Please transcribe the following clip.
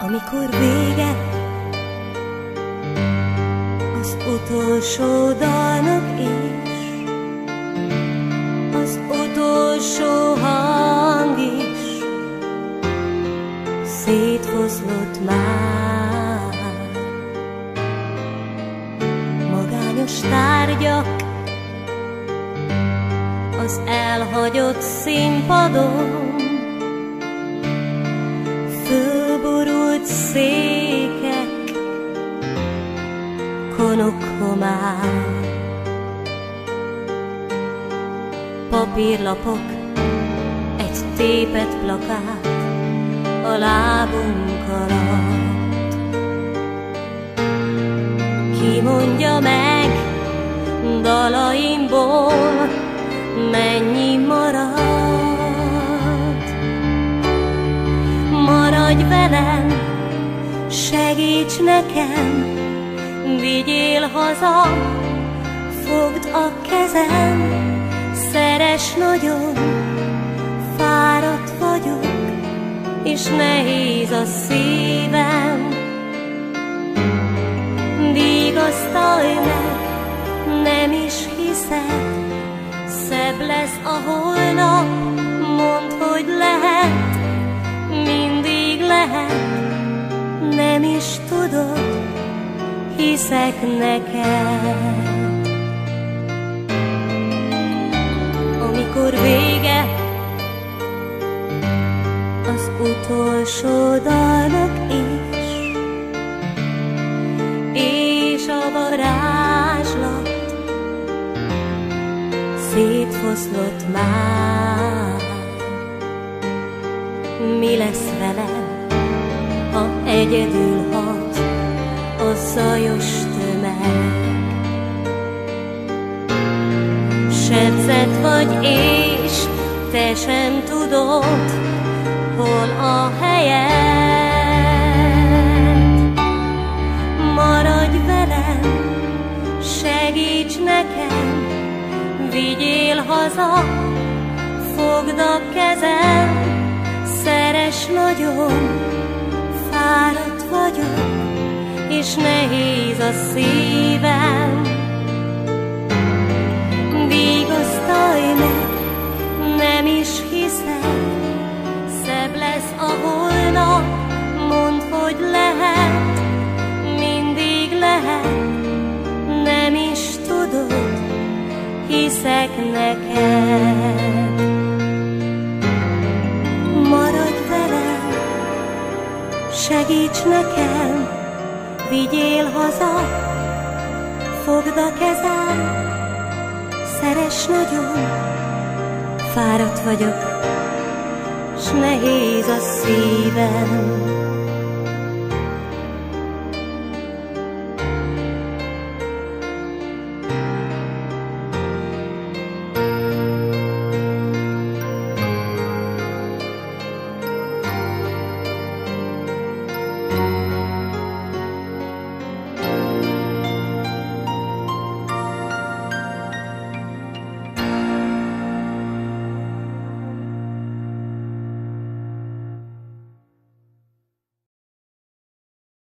amikor vége az utolsó dalnak is, az utolsó hang is szétfoszlott már. Magányos tárgyak az elhagyott színpadon, székek, konok. Papírlapok, egy tépet plakát a lábunk alatt. Ki mondja meg dalaimból, mennyi marad? maradj velem, segíts nekem, vigyél haza, fogd a kezem, szeres nagyon, fáradt vagyok, és nehéz a szívem. Vigasztalj meg, nem is hiszed, szebb lesz a holnap, neked. Amikor vége az utolsó dalnak is, és a varázslat szétfoszlott már mi lesz velem, ha egyedül hat a zajos tömeg. Sebzett vagy és te sem tudod, hol a helyed. Maradj velem, segíts nekem, vigyél haza, fogd a kezem, Szeres nagyon, a szívem. Vigasztalj meg, nem is hiszem, szebb lesz a holnap, mondd, hogy lehet, mindig lehet, nem is tudod, hiszek neked. Segíts nekem, vigyél haza, fogd a kezem, szeres nagyon, fáradt vagyok, s nehéz a szívem.